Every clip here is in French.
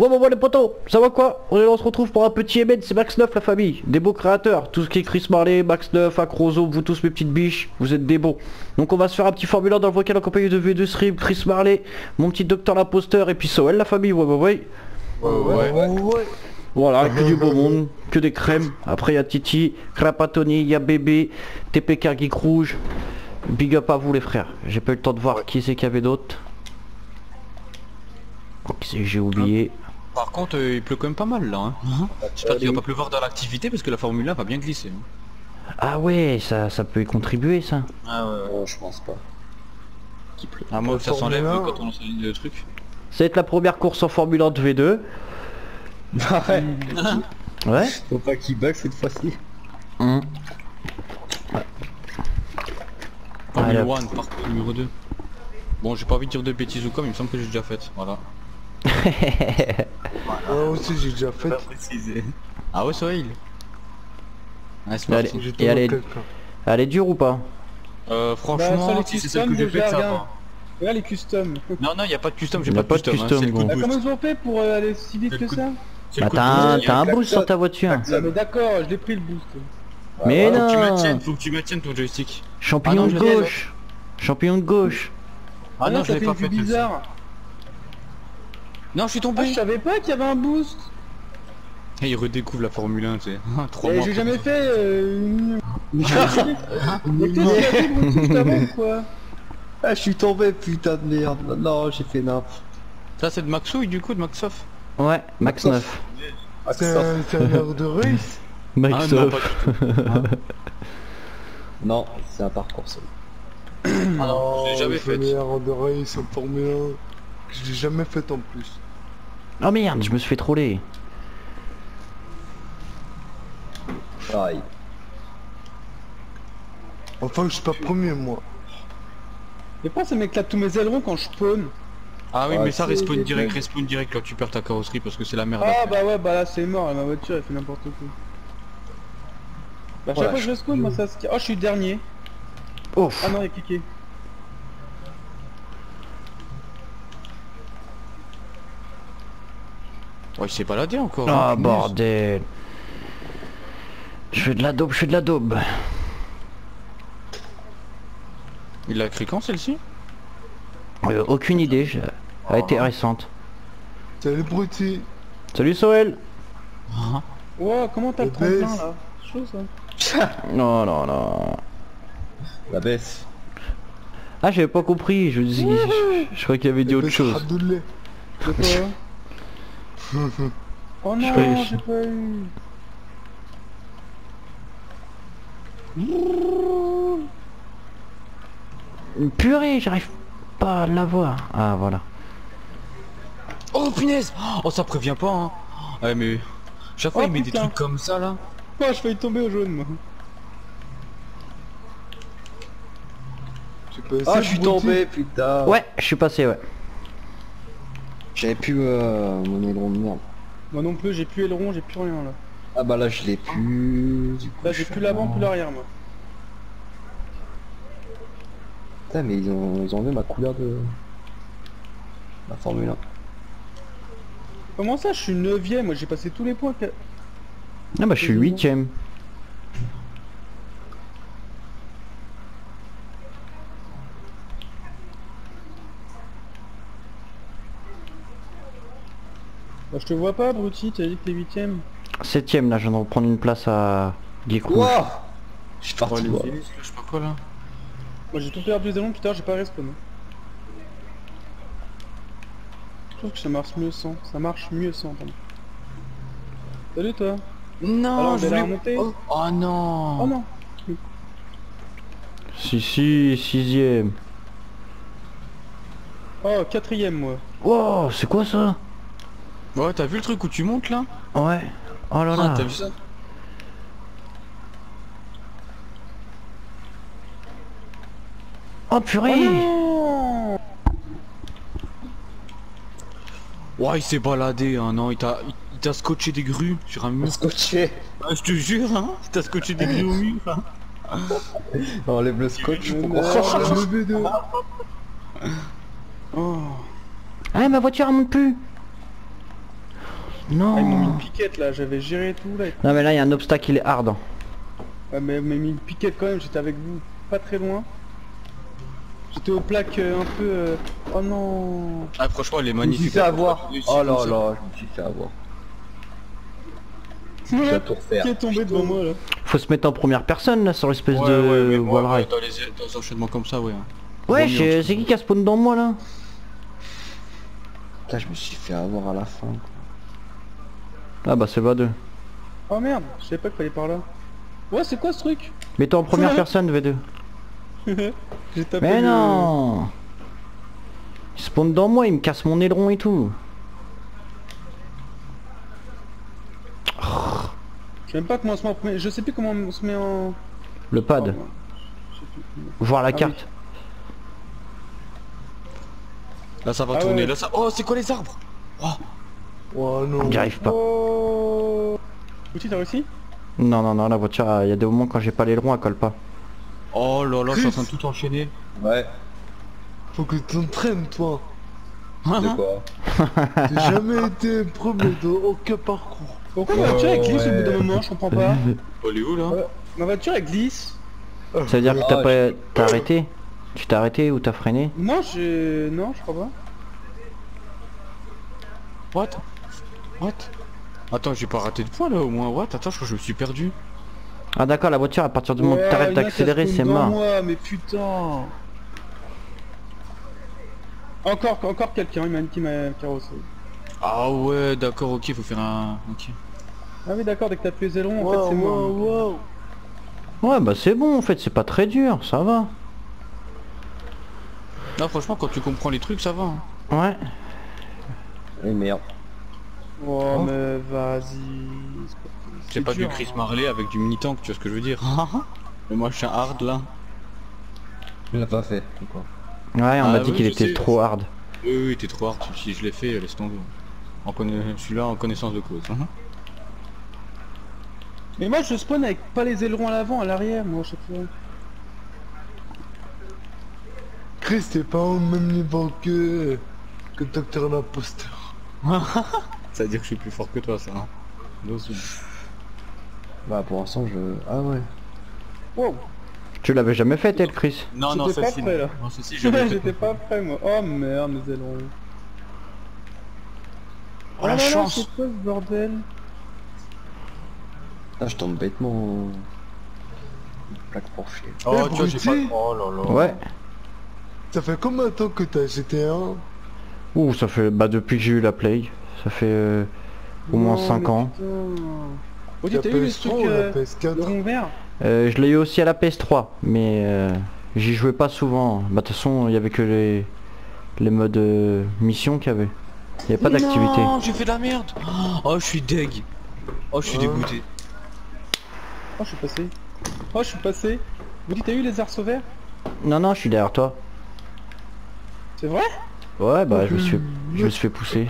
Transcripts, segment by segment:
Ouais, bon, bon, les potos, ça va quoi on, on se retrouve pour un petit émen, c'est Max 9 la famille, des beaux créateurs, tout ce qui est Chris Marley, Max 9, Acrozo, vous tous mes petites biches, vous êtes des beaux. Donc on va se faire un petit formulaire dans le vocal en compagnie de V2 Stream, Chris Marley, mon petit docteur l'imposteur et puis Soel la famille, ouais, ouais, ouais. Ouais, ouais, ouais. Voilà, que du beau monde, que des crèmes. Après il y a Titi, Crapatoni, il y a Bébé, TPK Geek Rouge. Big up à vous les frères. J'ai pas eu le temps de voir qui c'est qu'il y avait d'autres. Qui c'est j'ai oublié Par contre, euh, il pleut quand même pas mal là. Hein. J'espère qu'il va pas pleuvoir dans l'activité parce que la Formule 1 va bien glisser. hein. Ah ouais, ça, ça peut y contribuer ça. Ah ouais. Je pense pas. Qui pleut. À moins que ça s'enlève 1. quand on lance le truc. Ça va être la première course en Formule 1 de V2. ouais. Ouais. Faut pas qu'il bug cette fois-ci. Hum. Formule Allez, 1, parcours numéro 2. Bon, j'ai pas envie de dire de bêtises ou quoi, mais il me semble que j'ai déjà fait. Voilà. Moi aussi j'ai déjà fait. Ah ouais, Ouais, c'est Allez. parti. J'ai Et allez. quelqu'un. Elle est dure ou pas Euh, Bah, franchement, si c'est celle customs, que j'ai faite, ça regarde. va. Regarde les customs. Non, non, y a pas de custom, j'ai pas, pas de custom. custom, hein, Bah, comment ils ont fait pour euh, aller si vite que ça Bah t'as un, boost, un sur ta voiture. Non mais d'accord, je l'ai pris le boost. Mais Faut que tu non maintiennes, faut que tu maintiennes ton joystick. Champignon Ah non, de je gauche Champignon de gauche Ah non, je ça l'ai fait pas fait. bizarre. Non, je suis Ah, tombé. je savais pas qu'il y avait un boost. Et il redécouvre la Formule 1, tu sais. Trois mois. J'ai jamais fait euh, quoi. Ah, je suis tombé, putain de merde. Non, j'ai fait n'importe. Ça, c'est de Maxou, du coup, de Maxoff. Ouais, Max 9. Ah, C'est un, air de race. Max Ah, non, 9. pas du tout. Non, c'est un parcours seul. Ah non, je l'ai jamais fait. de race en Formule 1. Que je l'ai jamais fait en plus. Oh merde, je me suis fait troller. Pareil. Enfin, je suis pas premier moi. Mais pourquoi ça m'éclate tous mes ailerons quand je spawn Ah oui, Ah, mais ça respawn direct, respawn direct quand tu perds ta carrosserie parce que c'est la merde. Ah bah ouais, bah là c'est mort, ma voiture elle fait n'importe quoi. Bah chaque Voilà, fois que je spawn, moi ça se... Oh je suis dernier. Ouf. Ah non, il a cliqué. Ouais, il s'est baladé encore. Ah hein, bordel. Je fais de la daube, je fais de la daube. Il l'a écrit quand celle-ci? Euh, aucune idée, je- elle a été récente. C'est le bruti. Salut Soel Wow, comment t'as le Le tremplin là? Chaud ça. Non, non, non. La baisse. Ah, j'avais pas compris, je, dis, je, je croyais qu'il avait dit autre chose. Oh non, j'ai pas eu. Purée, j'arrive pas à l'avoir. Ah, voilà. Oh punaise Oh ça prévient pas hein Ouais mais... Chaque fois Oh, il met des trucs comme ça là. Oh, je failli tomber au jaune moi. Tu peux Ah, je suis tombé, putain. Ouais, je suis passé, ouais. J'avais plus euh, mon aileron de merde. Moi non plus, j'ai plus aileron, j'ai plus rien là. Ah bah là je l'ai plus. Là j'ai plus l'avant, plus l'arrière moi. Putain mais ils ont, ils ont enlevé ma couleur de... Ma Formule 1. Comment ça je suis 9ème Moi j'ai passé tous les points. Que... Ah bah je suis 8ème. Je te vois pas, Bruti, t'as dit que t'es 8ème. Septième là, je viens de reprendre une place à Geek. Wouah Je suis Oh parti, les je sais pas quoi là. Moi j'ai tout perdu les ailerons, putain, j'ai pas respawn. hein. Je trouve que ça marche mieux sans. Ça marche mieux sans, pardon. Salut toi Non, Alors, je voulais... remonter Oh, oh non Oh non Si, si, sixième. Oh, quatrième moi. Wow, c'est quoi ça? Ouais, t'as vu le truc où tu montes là Ouais. Oh là Ah, là. t'as vu ça Oh purée Oh Ouais, il s'est baladé, hein, non, il t'a il t'a scotché des grues sur un mur. Scotché. Ah, je te jure, hein, il t'a scotché des grues au mur. hein. Enlève le scotch pour qu'on... Le V2. Oh Ah ma voiture elle monte plus Non. Ah, ils m'ont mis une piquette là, j'avais géré tout là. Non mais là il y a un obstacle, il est hard. hein. Ouais, mais ils m'ont mis une piquette quand même, j'étais avec vous pas très loin. J'étais aux plaques euh, un peu... euh, Oh non Ah franchement elle est Je me suis magnifique. fait avoir. Réussi Oh là là, je me suis fait avoir. Je vais tout refaire. Qui est tombé devant moi là Faut se mettre en première personne là sur l'espèce Ouais, de ouais, mais wall ouais, ride. dans, les, dans enchaînements comme ça, ouais. Ouais, mieux, je- c'est qui qui a spawn dans moi là Putain, je me suis fait avoir à la fin. Ah bah c'est pas deux. Oh merde, je savais pas qu'il fallait par là. Ouais, c'est quoi ce truc? Mets-toi en première personne V2. J'ai tapé Mais le- non Il spawn dans moi, il me casse mon aileron et tout. Je sais même pas comment on se met en premier- Je sais plus comment on se met en... Le pad. Oh. Voir la Ah carte. Là ça va Ah tourner, ouais. là ça... Oh c'est quoi les arbres? Oh non. J'y arrive pas. Oh Outil, t'as réussi Non, non, non, la voiture, il y a des moments quand j'ai pas l'aileron, elle colle pas. Oh là là, je suis en train de tout enchaîner. Ouais. Faut que tu t'entraînes toi. De quoi J'ai jamais été premier de aucun parcours. Pourquoi ma voiture elle glisse au bout d'un moment Je comprends pas. Elle est où là Ouais. Ma voiture elle glisse. Ça veut dire que t'as Ah, pas... T'as arrêté Tu t'es arrêté ou t'as freiné Non, je... Non, je crois pas. What What? Attends, j'ai pas raté de point là au moins, what? Attends, je crois que je me suis perdu. Ah d'accord, la voiture, à partir du moment que Ouais, t'arrêtes qui d'accélérer, c'est mort. moi, mais putain Encore, encore quelqu'un, il m'a carrosserie. Ah ouais, d'accord, ok, faut faire un... Ok. Ah oui d'accord, dès que t'as plus les ailerons, en fait c'est wow. Ouais, bah c'est bon, en fait, c'est pas très dur, ça va. Non, franchement, quand tu comprends les trucs, ça va. hein. Ouais. Eh merde. Oh, mais vas-y. C'est pas dur, du Chris hein. Marley avec du mini-tank, tu vois ce que je veux dire Mais moi je suis un hard là. Je l'ai pas fait. ou quoi? Ouais, on Ah m'a dit oui, qu'il je était sais. trop hard. Oui, oui, t'es trop hard, si je l'ai fait, laisse tomber. En conna... Je suis là en connaissance de cause. hein. Mais moi je spawn avec pas les ailerons à l'avant, à l'arrière, moi à chaque fois. Chris, t'es pas au même niveau que. que Docteur l'imposteur. Ça veut dire que je suis plus fort que toi, ça. hein. Bah pour l'instant je... Ah ouais. Wow Tu l'avais jamais fait, elle, Chris? Non, non, je fait. J'étais pas prêt moi. Oh merde, mes ailerons. Oh la là, chance C'est quoi ce bordel? Là je tombe bêtement. en- Plaque pour chier. Oh, Eh, tu vois, j'ai pas... Oh là là. Ouais. Ça fait combien de temps que t'as GTA Ouh, ça fait... Bah depuis que j'ai eu la Play, ça fait euh, au moins Non, 5 mais ans. putain. Oh, t'as eu le PS3 truc ou la euh, le PS4 rond vert Euh, je l'ai eu aussi à la PS3, mais euh, j'y jouais pas souvent. Bah de toute façon, il y avait que les, les modes euh, mission qu'il y avait. Il y avait pas d'activité. Non, j'ai fait de la merde Oh, je suis deg Oh, je suis Ouais. dégoûté. Oh, je suis passé. Oh, je suis passé. Vous dites, t'as eu les arceaux verts Non, non, je suis derrière toi. C'est vrai? Ouais, bah je me suis, je me suis fait pousser.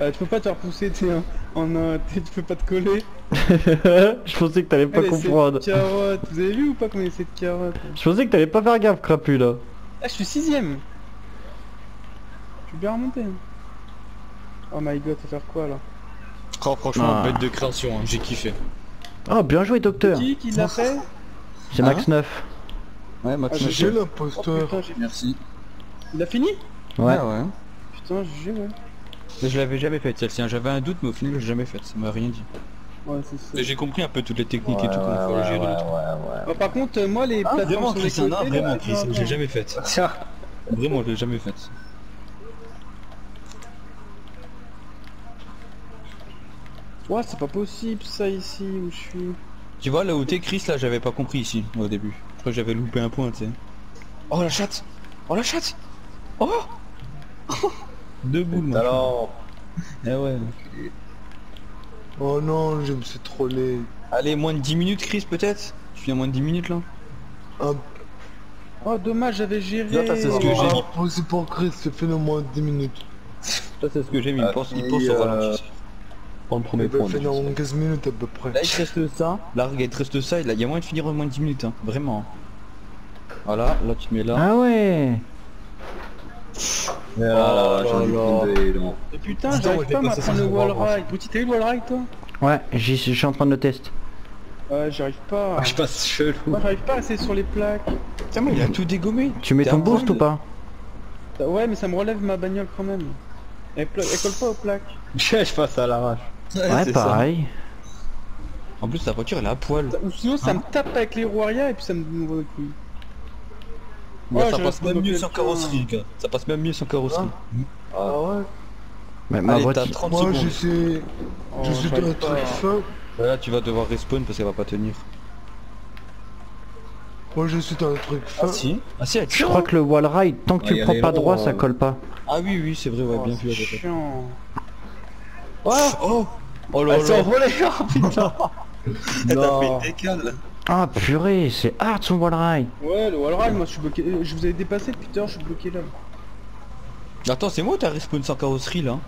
euh, Tu peux pas te repousser, t'es un- en un... t'es- Tu peux pas te coller. je pensais que t'allais pas de comprendre. Carotte. Vous avez vu ou pas comment il essaie de carotte Je pensais que t'allais pas faire gaffe, crapu là. Ah, je suis sixième. Je suis bien remonté. hein. Oh my god, faut faire quoi là? Oh, franchement, Ah. bête de création, hein, j'ai kiffé. Oh, bien joué, docteur. Qui qui l'a fait? C'est Max 9. Ouais, Ah, Max, j'ai- J'ai Oh l'imposteur. putain, j'ai... Merci. Il a fini Ouais. ouais. Putain, j'ai ouais. Mais je l'avais jamais faite celle-ci, hein. j'avais un doute mais au final je l'ai jamais faite, ça m'a rien dit. Ouais, c'est ça. Mais j'ai compris un peu toutes les techniques Ouais, et tout, ouais, comment faut ouais, gérer le truc. Bah, par contre, euh, moi les Ah, plateformes vraiment Chris, non, vraiment Chris, attends, je l'ai attends. jamais faite. Tiens. Vraiment, je l'ai jamais faite. Ouais, c'est pas possible ça ici où je suis. Tu vois là où t'es Chris là j'avais pas compris ici au début. Je crois que j'avais loupé un point tu sais. Oh la chatte Oh la chatte Oh Deux boules moi. Alors, Eh ouais. Oh non, je me suis trollé. Allez moins de 10 minutes Chris peut-être? Tu viens moins de 10 minutes là? Un Oh dommage, j'avais géré. Là, t'as c'est ce que j'ai mis. Posé pour Chris, c'est fait au moins 10 minutes. Ça c'est ce que j'ai mis, il Ah, pense, il pense au euh, ralenti. prends le premier Il va point. finir en 15 minutes à peu près. Là il te reste ça, là il te reste ça, il y a moyen de finir en moins de 10 minutes hein, vraiment. Voilà, là tu mets là. Ah ouais. Là, Oh là tombé, non. Et putain, j'arrive pas à m'apprendre le wall ride. Bruti, t'as eu le wall ride toi Ouais, j'y suis- je suis en train de le tester. Ouais, j'arrive pas. Ah, je passe chelou. Moi, j'arrive pas assez sur les plaques. Putain, mais il a tout dégommé. Tu mets ton boost ou pas Ouais, mais ça me relève ma bagnole quand même. Elle, colle pas aux plaques. Je passe à l'arrache. Ouais, ça. pareil. En plus, la voiture elle est à poil. Ou sinon, ça me tape avec les roues arrière et puis ça me m'ouvre les couilles. Moi, Oh, ça je passe même mieux le sans carrosserie, gars. Ça passe même mieux sans carrosserie. Ah ouais Mais ma Allez, voiture... t'as 30 Moi secondes. je suis... Oh, je suis dans j'arrive un truc fin. Là, tu vas devoir respawn parce qu'elle va pas tenir. Moi je suis dans un truc fin. Ah si Ah si, elle Je crois que le wall ride, tant que Ouais, tu prends les pas droit, ça euh, colle pas. Ah oui, oui, c'est vrai, ouais, Oh, bien vu. c'est Agatha. chiant. Oh Oh là Elle s'est là envolée, oh putain Elle t'a fait une décale Ah purée, c'est hard son wall ride. Ouais, le wall ride, moi je suis bloqué. euh, Je vous avais dépassé depuis tout à l'heure, je suis bloqué là. Attends, c'est moi ou t'as respawn sans carrosserie là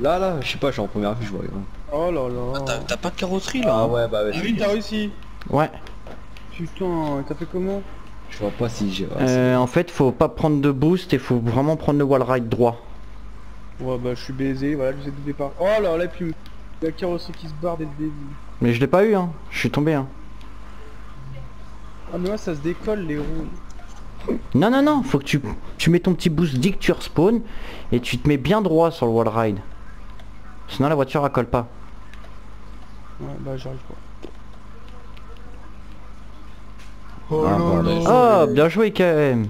Là, là, je sais pas, je suis en première vue, je vois. rien. Oh là là. T'as t'as pas de carrosserie là Ah hein ouais, bah Ah oui, t'as réussi. Ouais. Putain, t'as fait comment Je vois pas si j'ai... Euh, en fait, faut pas prendre de boost et faut vraiment prendre le wall ride droit. Ouais, bah je suis baisé, voilà, je vous ai dit départ. Oh là là, et puis la carrosserie qui se barre dès le début. Mais je l'ai pas eu, hein. Je suis tombé, hein. Ah, mais moi ça se décolle les roues. Non, non, non, faut que tu, tu mets ton petit boost dès que tu respawn et tu te mets bien droit sur le wall ride. Sinon la voiture elle colle pas. Ouais, bah j'arrive pas. Oh Ah, non, bordel. non. Oh, bien joué quand même.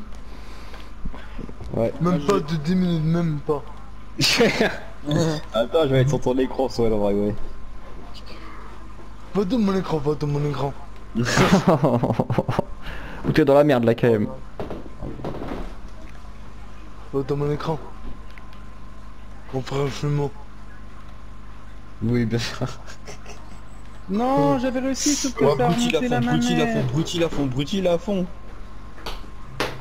Même pas de 10 minutes, même pas. Attends, je vais être sur ton écran, soit là, ouais, ouais. Va dans mon écran, va dans mon écran. Ou t'es dans la merde là quand même. Va dans mon écran. Franchement. Oui, bien sûr. Non, j'avais réussi sauf que Ouais, ça a Brutil à remonté fond, la brutil à fond, brutil à fond, brutil à fond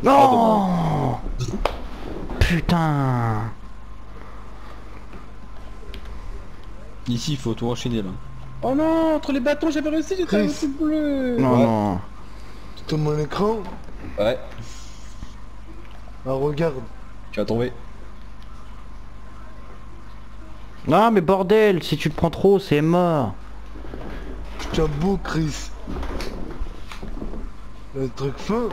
Non Putain Ici, il faut tout enchaîner là. Oh non, entre les bâtons, j'avais réussi, j'étais Chris. aussi bleu. Non, Ouais. non. Dans mon écran. Ouais, Ah regarde. tu vas tomber. Non mais bordel, si tu te prends trop, c'est mort. Tiens beau Chris. Le truc fin.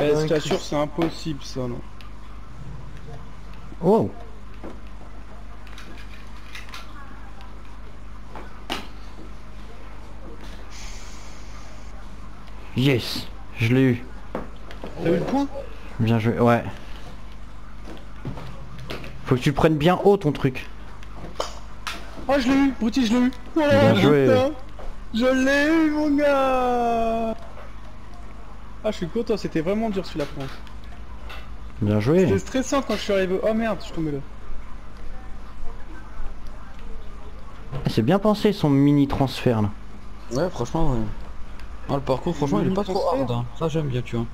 Eh, je t'assure, c'est impossible ça, non. Oh Yes Je l'ai eu. T'as eu le point? Bien joué, ouais. Faut que tu le prennes bien haut ton truc. Oh, je l'ai eu, Bruti, je l'ai eu. Oh, Bien joué. putain. Je l'ai eu, mon gars. Ah, je suis content, c'était vraiment dur celui-là, France. Bien joué. C'était stressant quand je suis arrivé. Oh merde, je suis tombé là. C'est bien pensé son mini transfert là. Ouais, franchement, ouais. Ah, le parcours, franchement, il est pas trop hard. Hein. Ça, j'aime bien, tu vois.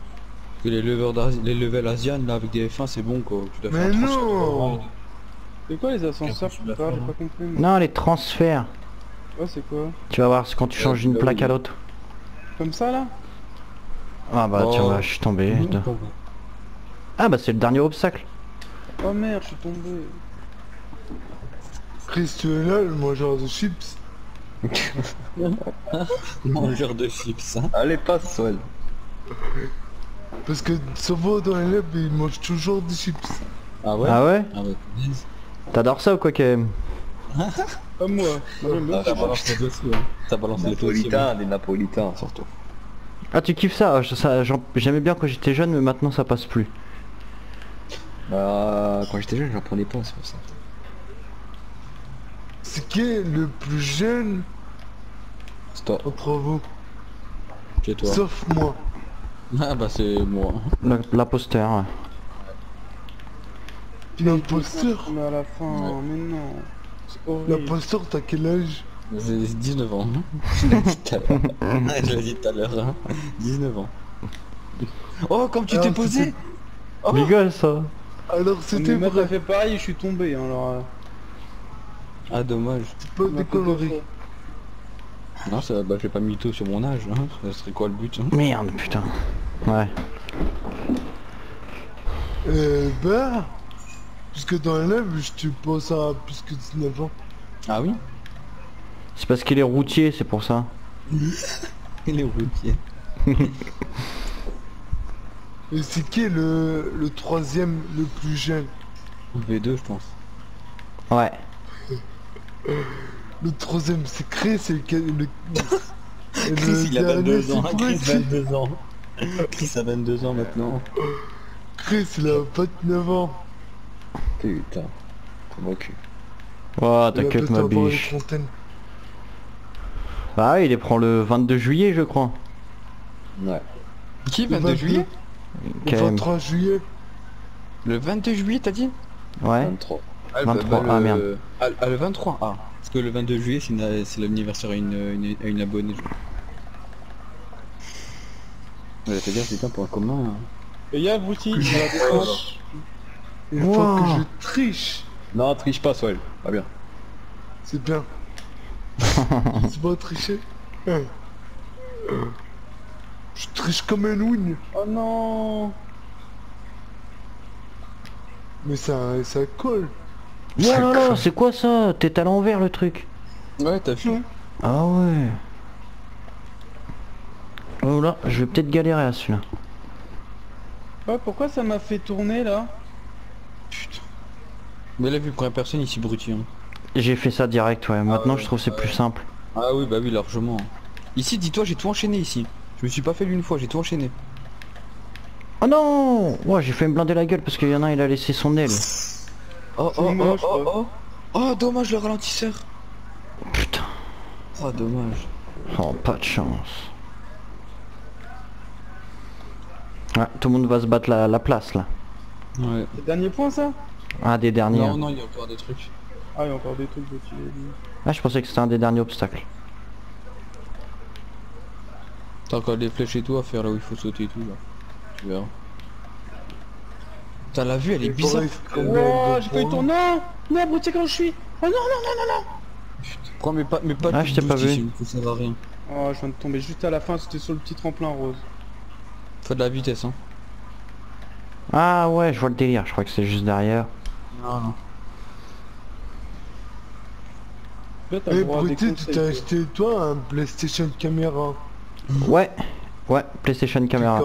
Parce que les levels, les levels asian là avec des F1 c'est bon quoi. Tu dois Mais faire un transfert non. C'est quoi les ascenseurs Je pas, pas compris. moi. Non les transferts. Ouais, c'est quoi Tu vas voir, c'est quand tu changes d'une bah plaque à l'autre. Comme ça là Ah bah tiens, Oh. bah, je suis tombé. Mhm. Ah bah c'est le dernier obstacle. Oh merde, je suis tombé. Chris tu es là, le mangeur de chips. Mangeur de chips. Hein. Allez, passe, Swell. Parce que souvent dans les lèvres, il mange toujours des chips. Ah ouais? Ah ouais? Ah ouais. T'adores ça ou quoi quand même Comme moi. Moi, j'aime bien Ah, T'as ça. balancé les dossiers. Hein. T'as balancé les dossiers. Napolitain, des napolitains, surtout. Ah tu kiffes ça, ça J'aimais bien quand j'étais jeune mais maintenant ça passe plus. Bah, quand j'étais jeune, j'en prenais pas, c'est pour ça. C'est qui est le plus jeune C'est toi. entre vous Chez toi. Sauf moi. Ah bah c'est moi. L'imposteur. ouais. L'imposteur Mais à la fin, Ouais. mais non. C'est. L'imposteur, t'as quel âge J'ai 19 ans. Je l'ai dit tout à l'heure. Ouais, Je l'ai dit tout à l'heure. hein. 19 ans. Oh comme tu t'es posé Oh. Rigole ça. Alors c'était moi, vrai, t'as fait pareil, je suis tombé. hein, alors. euh, Ah dommage. pas fait conneries. pas Non ça bah j'ai pas mytho sur mon âge. Hein. Ça serait quoi le but hein? Merde putain. Ouais. Euh, bah... Puisque dans la live, je te pose à plus que 19 ans. Ah oui? C'est parce qu'il est routier, c'est pour ça. Il est routier. Et c'est qui le, le troisième le plus jeune? V2 je pense. Ouais. Le troisième c'est Chris et le... le... Chris il a dernier, 22 ans. c'est Chris Brutti. 22 ans. Chris a 22 ans maintenant. Chris il a 29 ans. Putain. Pour mon cul. Oh, va t'inquiète ma biche. trentaine. Ah, il les prend le 22 juillet, je crois. Ouais. Qui Le 22 juillet Le Quand même. 23 juillet. Le 22 juillet t'as dit? Ouais. 23. Ah, le- 23, le- ah, merde. Ah, ah, le 23 Ah. Parce que le 22 juillet c'est l'anniversaire à une, une, une abonnée. Ouais, C'est-à-dire c'est bien pour un commun. hein. Et y'a je triche. Une fois Wow. que je triche, Non, triche pas, Soel. Pas bien. c'est bien. c'est pas tricher. Hein. Je triche comme un ougne. Oh non Mais ça, ça colle. Oh là là, c'est quoi ça? T'es à l'envers le truc. Ouais t'as vu Ah ouais. Oh là, je vais peut-être galérer à celui-là. Ouais, pourquoi ça m'a fait tourner là? Putain. Mais là vu première personne ici bruti. Hein. J'ai fait ça direct, ouais. Maintenant, je trouve que c'est plus simple. Ah oui bah oui largement. Ici dis-toi j'ai tout enchaîné ici. Je me suis pas fait l'une fois, j'ai tout enchaîné. Oh non Ouais, j'ai fait me blinder la gueule parce qu'il y en a un, il a laissé son aile. Oh oh oh oh oh Oh dommage le ralentisseur Putain. Oh dommage Oh, pas de chance. Ouais, tout le monde va se battre la, la place, là. Ouais C'est le dernier point ça? Ah, des derniers. Non non il y a encore des trucs Ah, il y a encore des trucs Brutti. Ah, je pensais que c'était un des derniers obstacles. T'as encore des flèches et tout à faire là où il faut sauter et tout là Tu verras T'as la vue elle est bizarre dans- j'ai failli dans- tourner Non Non, Brutti, quand je suis Oh non, non, non, non, non Prends mais pas mais pas Ah, je t'ai pas vu. Ça à rien Oh, je viens de tomber juste à la fin, c'était sur le petit tremplin rose. Faut de la vitesse hein Ah ouais, je vois le délire. Je crois que c'est juste derrière. Non non Eh Brutti, tu quoi. acheté toi un PlayStation caméra. Ouais. Ouais, PlayStation caméra.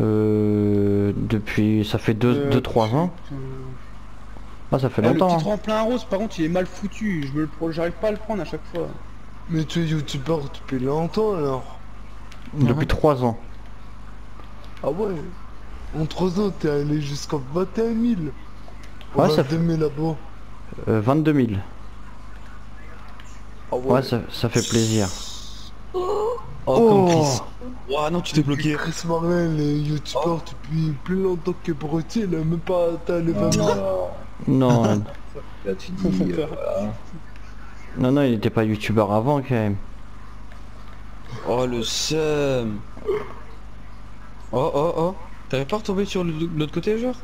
Euh, depuis, ça fait Euh, 2-3 ans. putain. Ah, ça fait Ah, le longtemps. petit hein. tremplin rose, par contre, il est mal foutu. Je me le j'arrive pas à le prendre à chaque fois. Mais tu es youtubeur depuis longtemps alors. Depuis 3 ans. Ah ouais. En 3 ans, t'es allé jusqu'à 21 000. Ouais, ça 22 000 là-bas. Euh, 22 000. Ah Ouais, ça, ça fait plaisir. Oh, comme Oh. Chris Ouah non tu t'es bloqué Chris Marlin, les youtubeurs depuis plus longtemps que Brutti, il a même pas atteint les 20 000. Non, Là, tu dis. euh, voilà. non, non, il était pas youtubeur avant quand même. Oh le seum Oh oh oh T'avais pas retombé sur le- l'autre côté genre?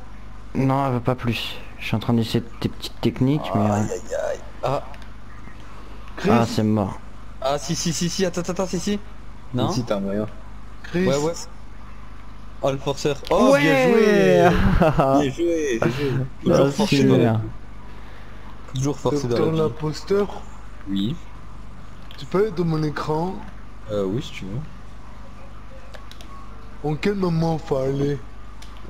Non, pas plus. Je suis en train d'essayer des petites techniques, mais... euh, Ah Chris, Ah, c'est mort. Ah si si si si attends attends si si Non Ici, t'as un moyen. Chris, Ouais ouais. Oh le forceur Oh bien joué. Bien joué bien joué. Ah, Toujours forcé dans Toujours forcé dans la l'imposteur, Oui. Tu peux aller dans mon écran. Euh oui si tu veux. En quel moment faut aller?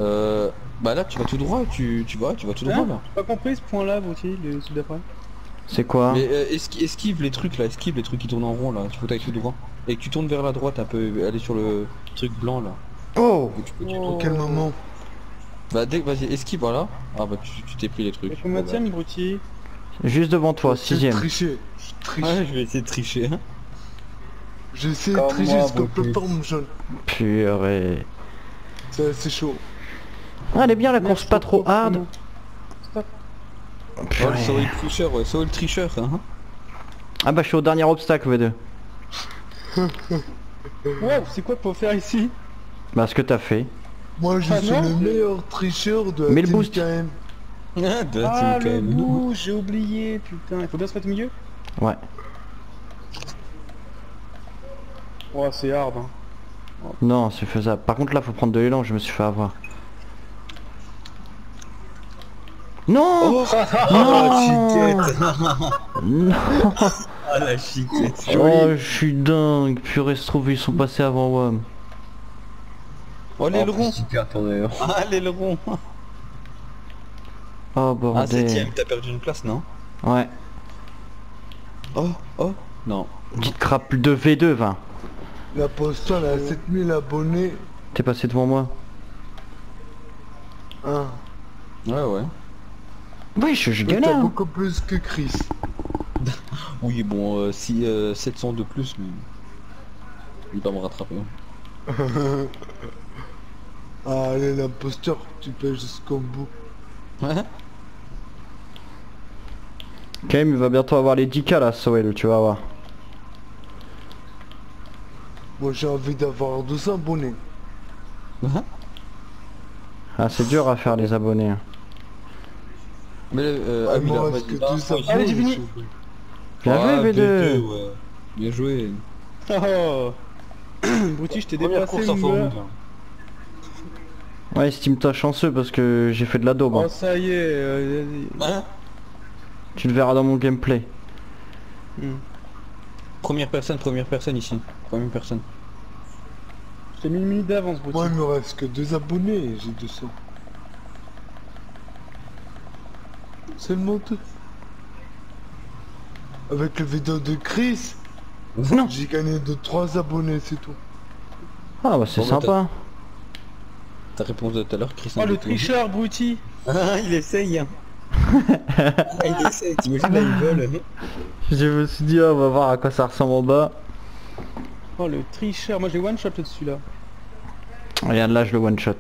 Euh Bah là tu vas tout droit tu, tu vas tu vas tout droit Hein là. J'ai pas compris ce point-là, Brutti, le celui d'après. C'est quoi Mais euh, esqui- esquive les trucs là, esquive les trucs qui tournent en rond là, tu faut tout droit. Et que tu tournes vers la droite un peu, aller sur le truc blanc là. Oh tu peux- tu- Oh. Quel moment Bah dès vas-y, esquive voilà. Ah bah tu t'es pris les trucs. Mais combien tiens, Brutti Juste devant toi, J'ai sixième. triché. Je triche. bah. Ouais je vais essayer de tricher. Hein. J'ai essayé de tricher Brutti. plateforme jaune. Purée. C'est chaud. Ah, elle est bien la course pas trop hard. Oh le. Soul tricheur, ouais, Soul tricheur. Hein. Ah bah je suis au dernier obstacle V2. Wow, c'est quoi pour faire ici? Bah ce que t'as fait. Moi, je Ah suis non le meilleur tricheur de la Mais le boost. KM. Ah, de la Ah, le bout, j'ai oublié, putain. Il faut bien se mettre au milieu Ouais. Oh, c'est hard, hein. Non, c'est faisable. Par contre là faut prendre de l'élan, je me suis fait avoir. Non Oh, Non Non Ah la chiquette. Oh, je suis dingue. Purée, se trouve, ils sont passés avant WAM. Oh l'aileron. Tu attendais. Ah l'aileron. Oh, Ah bordel. septième, t'as perdu une place non? Ouais. Oh, oh. Non. Petite crappe de V2, va. L'imposteur, elle a 7000 abonnés. T'es passé devant moi. Hein. Ouais ouais. Oui, je, je galère. hein. beaucoup plus que Chris. Oui bon, euh, si euh, 700 de plus, mais... Il va me rattraper. Ah, allez, l'imposteur, tu payes jusqu'au bout. Ouais Quand même, il va bientôt avoir les 10k là, Soel, tu vas voir. Moi, j'ai envie d'avoir 12 abonnés. Ah, c'est dur à faire les abonnés. hein. Mais euh, Ah, reste vas-y, que là, 12 moi, abonnés. Allez, j'ai fini. Bien Ah, joué, V2 ouais. Bien joué. Oh Bruti, je t'ai dépassé. Ouais, estime-toi chanceux parce que j'ai fait de la daube. hein. Oh, ça y est, euh, vas-y. Hein Tu le verras dans mon gameplay. Première personne, première personne ici. Première personne. Je t'ai mis une minute d'avance, Bruti. Moi, il me reste que 2 abonnés, j'ai 200. Seulement deux. Avec le vidéo de Chris, Non. j'ai gagné de 3 abonnés, c'est tout. Ah bah c'est Bon, sympa. Ta réponse de tout à l'heure, Christian. Oh, le tricheur, Bruti Ah, il essaye. hein. Ah, il essaye, t'imagines là, il vole. Je me suis dit, ah, on va voir à quoi ça ressemble en bas. Oh, le tricheur. Moi, j'ai one shot dessus, là. Regarde là, je le one shot.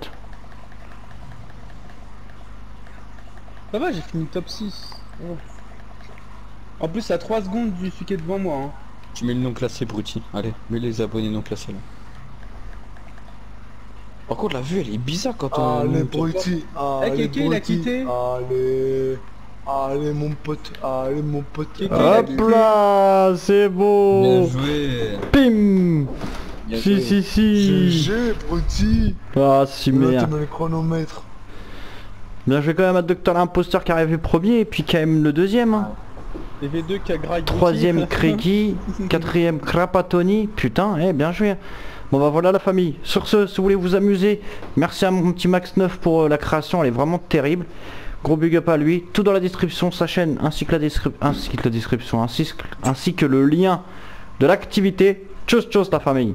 Ça va, j'ai fini top 6. Oh. En plus, à 3 secondes du celui qui est devant moi. Hein. Tu mets le non classé, Bruti. Allez, mets les abonnés non classés là. Par contre, la vue elle est bizarre quand on. Allez, Bruti. Eh, Allez, Kéké, il a quitté. Allez. Allez, mon pote. Allez, mon pote. Hop là, c'est Bien beau. joué. Pim Bien Si, joué. si, si. GG, Bruti. Ah, si, merde. mets le chronomètre. Bien joué quand même à Docteur l'imposteur qui est arrivé premier et puis quand même le deuxième. hein. Les V2 qui a graillé. Troisième Craigie, quatrième Crapatoni, putain, eh bien joué. Bon bah voilà la famille. Sur ce, si vous voulez vous amuser, merci à mon petit Max 9 pour euh, la création, elle est vraiment terrible. Gros big up à lui. Tout dans la description, sa chaîne, ainsi que la, descrip- ainsi que la description, ainsi, ainsi que le lien de l'activité. Tchuss tchuss la famille.